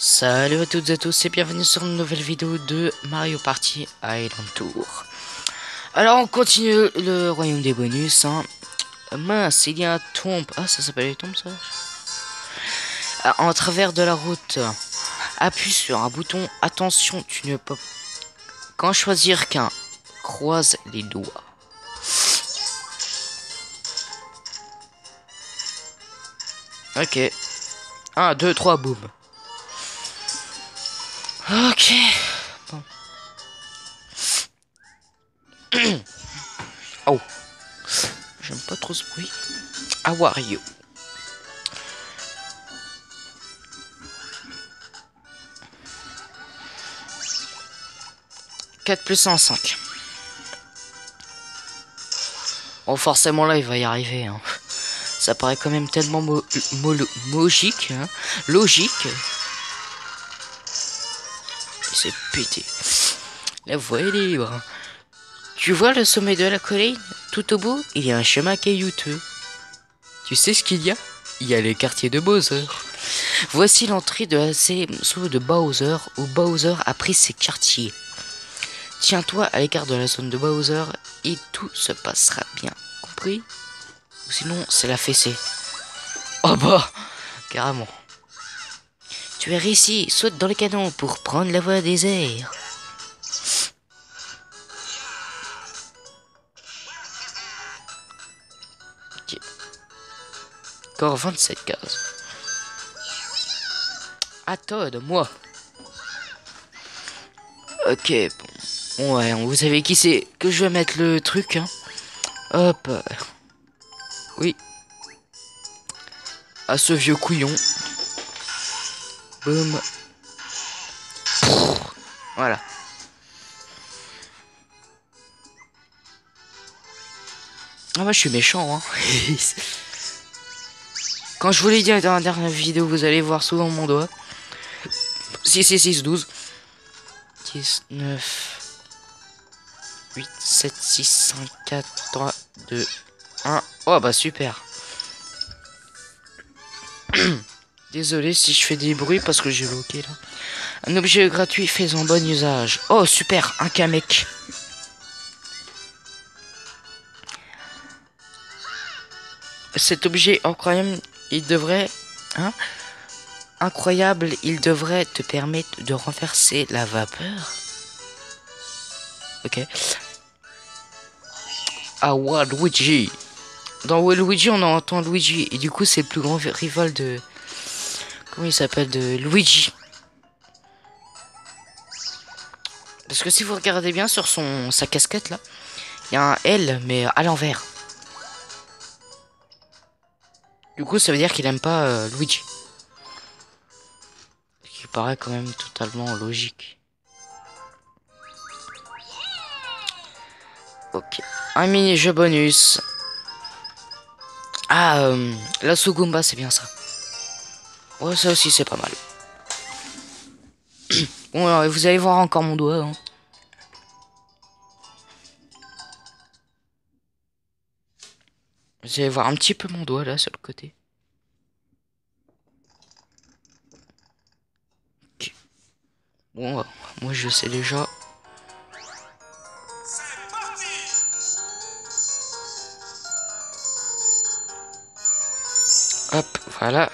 Salut à toutes et à tous et bienvenue sur une nouvelle vidéo de Mario Party Island Tour. Alors on continue le royaume des bonus. Hein. Mince, il y a un tombe. Ah, ça s'appelle les tombes ça? Ah, En travers de la route, appuie sur un bouton. Attention, tu ne peux quand choisir qu'un. Croise les doigts. Ok. 1, 2, 3, boum. Ok. Bon. oh. J'aime pas trop ce bruit. How are you? Quatre plus 1, 5. Oh, forcément là, il va y arriver. Hein. Ça paraît quand même tellement logique. Hein. Logique. C'est pété. La voie est libre. Tu vois le sommet de la colline? Tout au bout, il y a un chemin caillouteux. Tu sais ce qu'il y a? Il y a le quartier de Bowser. Voici l'entrée de la saut de Bowser où Bowser a pris ses quartiers. Tiens-toi à l'écart de la zone de Bowser et tout se passera bien. Compris? Sinon, c'est la fessée. Oh bah Carrément. Tu es ici, saute dans le canon pour prendre la voie des airs. Ok. Encore 27 cases. Toi de moi. Ok, bon. Ouais, vous savez qui c'est que je vais mettre le truc, hein. Hop. Oui. À ce vieux couillon. Boum. Voilà. Ah moi je suis méchant hein. Quand je vous l'ai dit dans la dernière vidéo, vous allez voir souvent mon doigt. 6, 6, 6, 12. 10, 9, 8, 7, 6, 5, 4, 3, 2, Oh bah super. Désolé si je fais des bruits parce que j'ai bloqué là. Un objet gratuit fait en bon usage. Oh super, un Kamek. Cet objet incroyable, il devrait... Hein Incroyable, il devrait te permettre de renverser la vapeur. Ok. Ah, Luigi. Dans Luigi, on entend Luigi. Et du coup, c'est le plus grand rival de... Comment il s'appelle De Luigi. Parce que si vous regardez bien sur son sa casquette, là, il y a un L, mais à l'envers. Du coup, ça veut dire qu'il aime pas euh, Luigi. Ce qui paraît quand même totalement logique. Ok. Un mini-jeu bonus. Ah, euh, la Sugumba, c'est bien ça. Ouais, ça aussi, c'est pas mal. bon, alors, vous allez voir encore mon doigt. Hein. Vous allez voir un petit peu mon doigt, là, sur le côté. Bon, moi, je sais déjà Hop, voilà.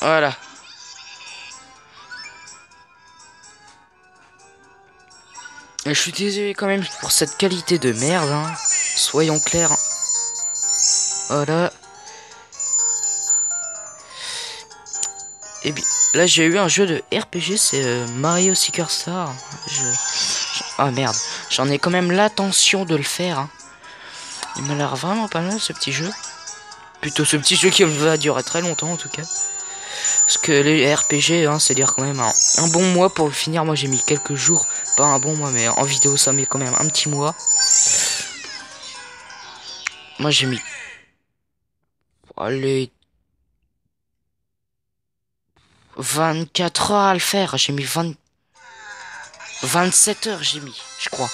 Voilà. Je suis désolé quand même pour cette qualité de merde, hein. Soyons clairs. Voilà. Et bien, là j'ai eu un jeu de RPG, c'est euh, Mario Seeker Star. Je... Ah merde. J'en ai quand même l'intention de le faire. Hein. Il m'a l'air vraiment pas mal ce petit jeu. Plutôt ce petit jeu qui va durer très longtemps en tout cas. Parce que les RPG, hein, c'est dire quand même un, bon mois pour finir. Moi j'ai mis quelques jours, pas un bon mois, mais en vidéo ça met quand même un petit mois. Moi j'ai mis... Allez... 24 heures à le faire. J'ai mis 20... 27 heures j'ai mis, je crois.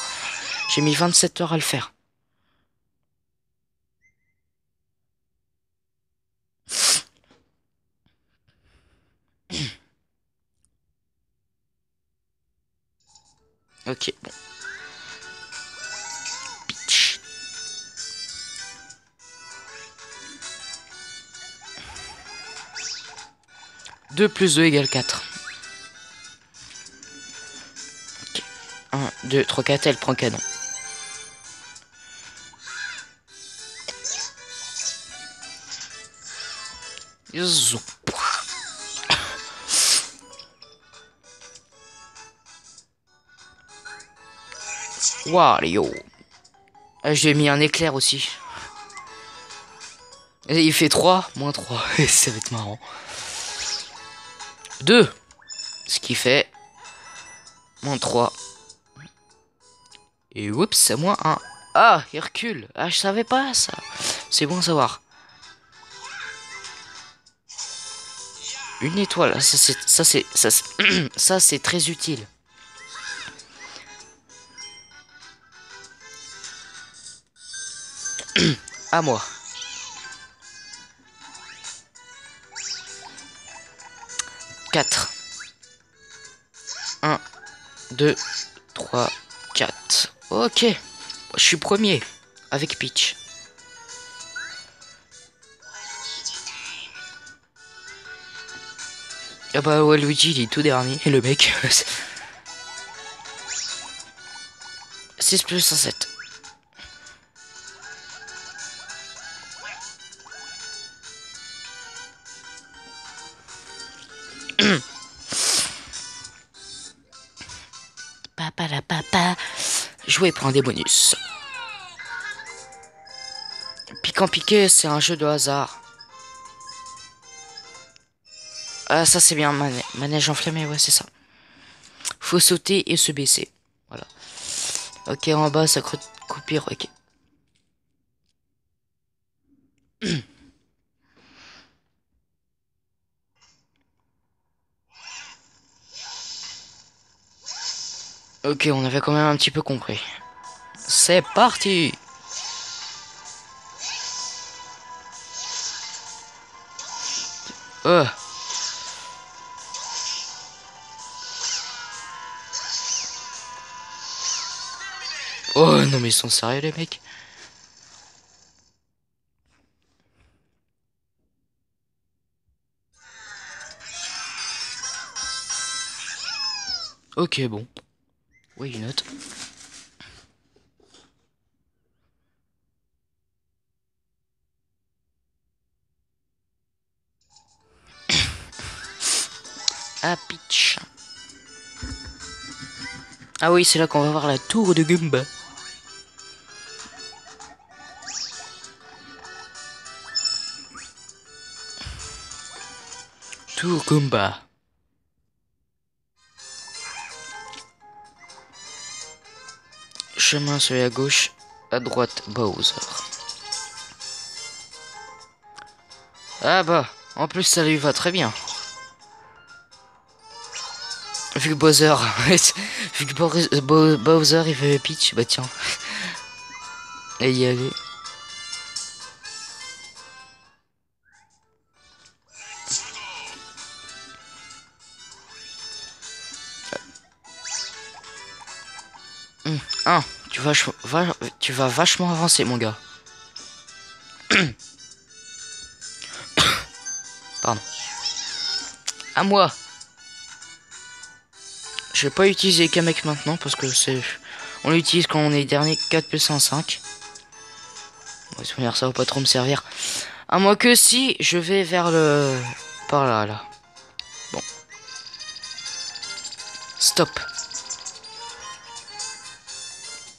J'ai mis 27 heures à le faire. Ok, bon. Pitch. 2 plus 2 égale 4. 1, 2, 3, 4, elle prend canon. Zou. Wario. Ah, J'ai mis un éclair aussi. Il fait 3, moins 3. Ça va être marrant. 2. Ce qui fait moins 3. Et oups, c'est moins 1. Ah, il recule. Ah, je savais pas ça. C'est bon à savoir. Une étoile, c'est- ça c'est très utile. À moi. Quatre. Un, deux, trois, quatre. Ok. Je suis premier. Avec Peach. Ah bah ouais, Luigi, il est tout dernier. Et le mec. 6 plus 1, 7. Jouer prend des bonus. Piquant piqué, c'est un jeu de hasard. Ah, ça c'est bien, manège enflammé, ouais, c'est ça. Faut sauter et se baisser. Voilà. Ok, en bas, ça coupure, ok. Ok, on avait quand même un petit peu compris. C'est parti Euh. Oh non mais ils sont sérieux les mecs Ok bon. Oui une note. Ah pitch. Ah oui c'est là qu'on va voir la tour de Gumba. Tour Gumba. Chemin sur à gauche, à droite Bowser. Ah bah, en plus ça lui va très bien. Vu que Bowser, vu que Bowser il veut Peach, bah tiens. Et y aller. Hum, un, tu vas, vachement avancer, mon gars. Pardon. À moi. Je vais pas utiliser Kamek maintenant parce que c'est. On l'utilise quand on est dernier 4 plus 105. Bon, de toute manière, ça va pas trop me servir. À moins que si je vais vers le. Par là, là. Bon. Stop.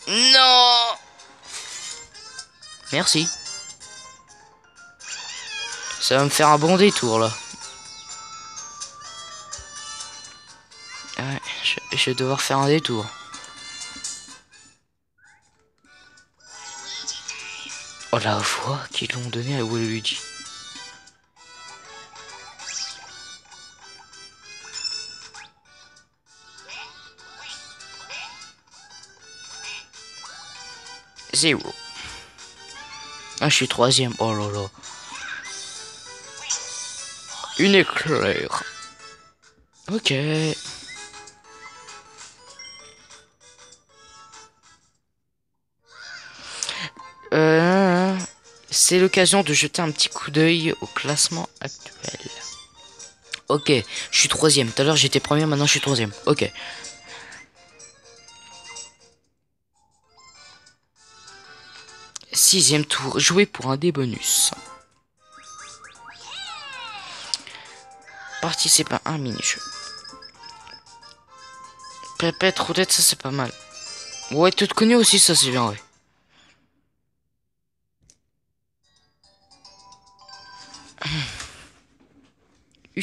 Non Merci. Ça va me faire un bon détour là. Ouais, je, vais devoir faire un détour. Oh la voix qu'ils l'ont donnée à Waluigi. Ah, je suis troisième. Oh là là. Une éclair. Ok. Euh, c'est l'occasion de jeter un petit coup d'œil au classement actuel. Ok, je suis troisième. Tout à l'heure j'étais premier, maintenant je suis troisième. Ok. Sixième tour, joué pour un des bonus. Participe à un mini-jeu. Pépette, roulette, ça c'est pas mal. Ouais, tout connu aussi, ça c'est bien, ouais.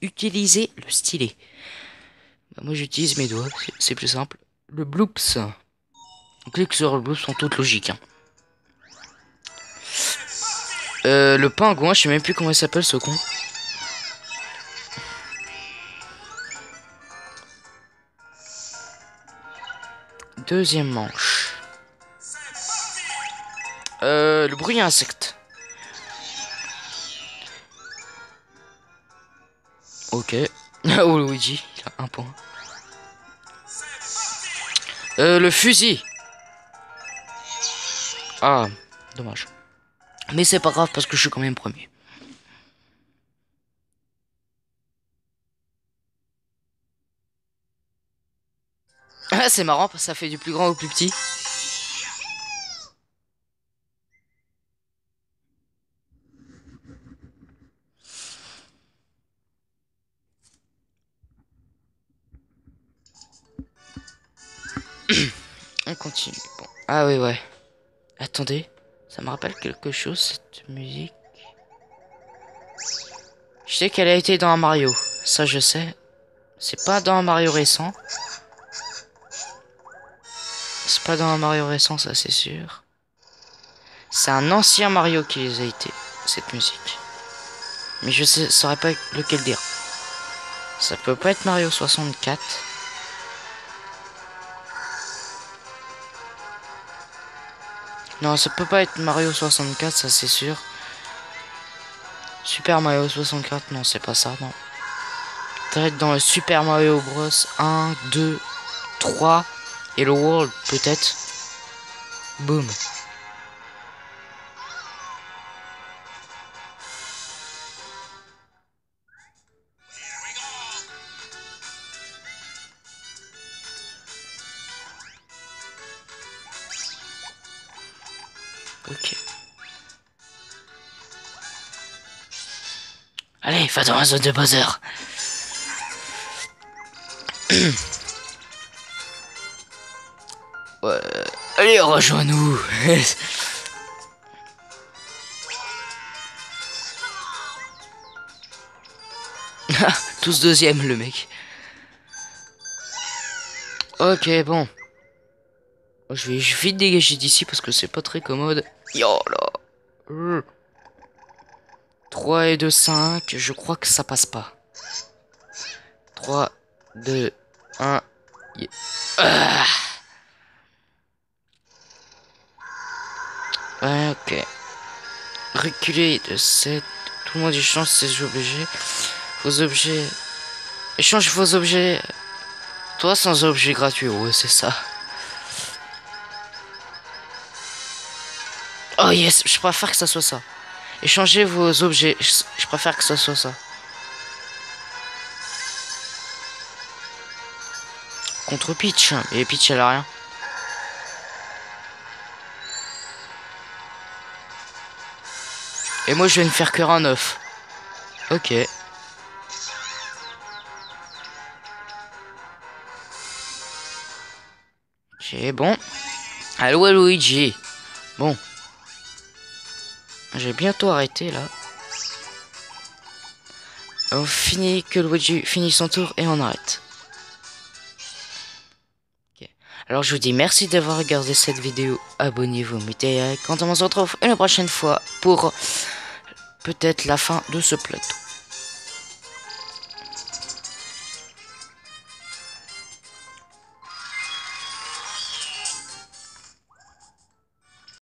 utiliser le stylet. Bah, moi j'utilise mes doigts, c'est plus simple. Le bloops. On clique sur le bloops en toute logique. Hein. Euh, le pingouin, je sais même plus comment il s'appelle ce con. Deuxième manche. Euh, le bruit insecte. Ok. oh Luigi, il a un point. Euh, le fusil. Ah, dommage. Mais c'est pas grave parce que je suis quand même premier. Ah, c'est marrant parce que ça fait du plus grand au plus petit. On continue. Bon. Ah oui, ouais. Attendez. Ça me rappelle quelque chose, cette musique. Je sais qu'elle a été dans un Mario. Ça, je sais. C'est pas dans un Mario récent. C'est pas dans un Mario récent, ça, c'est sûr. C'est un ancien Mario qui les a été, cette musique. Mais je sais, saurais pas lequel dire. Ça peut pas être Mario 64. Non, ça peut pas être Mario 64, ça c'est sûr. Super Mario 64, non, c'est pas ça, non. Ça être dans le Super Mario Bros 1, 2, 3 et le World, peut-être. Boom. Fais dans la zone de buzzer. ouais. Allez, rejoins-nous. Tous deuxième, le mec. Ok, bon. Je vais vite dégager d'ici parce que c'est pas très commode. Yo là 3 et 2, 5. Je crois que ça passe pas. 3, 2, 1. Ok. Reculer de 7. Tout le monde échange ses objets. Vos objets. Échange vos objets. Toi sans objet gratuit. Ouais, c'est ça. Oh yes, je préfère que ça soit ça. Échangez vos objets. Je, préfère que ça soit ça. Contre Peach. Et Peach, elle a rien. Et moi, je vais ne faire que un 9. Ok. Ok, bon. Allo, Luigi. Bon. J'ai bientôt arrêté là. On finit que Luigi finit son tour et on arrête. Alors je vous dis merci d'avoir regardé cette vidéo. Abonnez-vous, mettez. Quand on se retrouve une prochaine fois pour peut-être la fin de ce plateau.